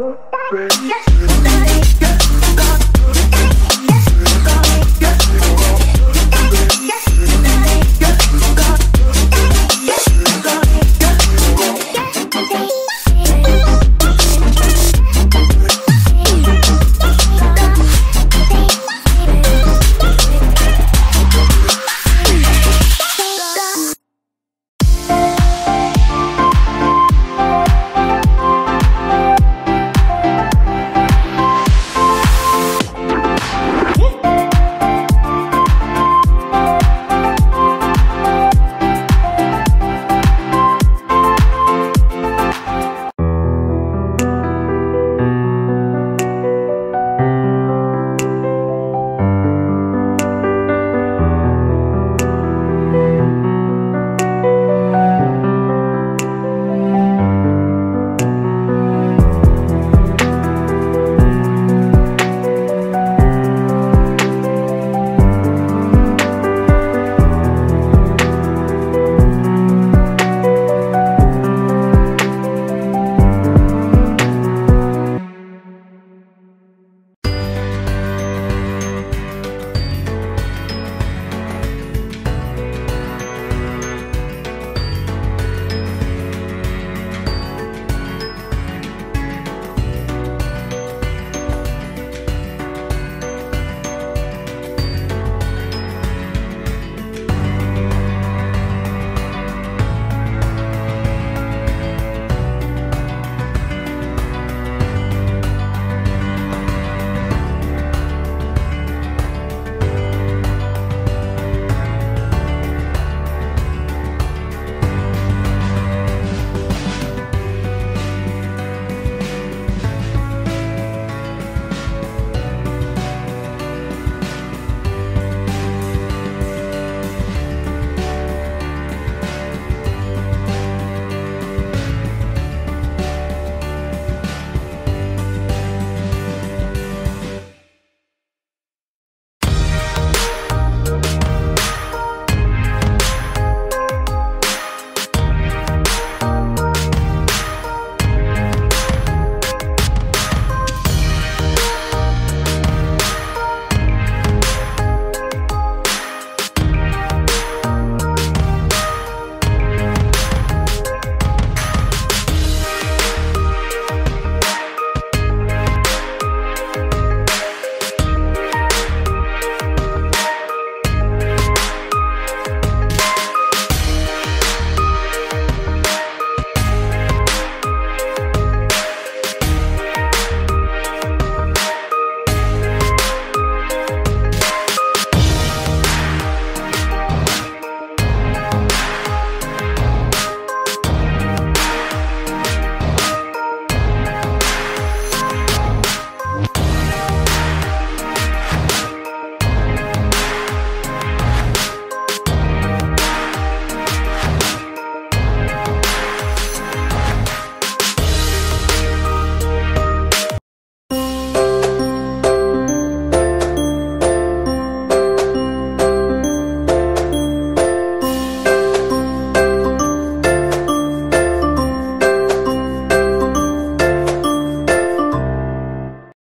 Yes.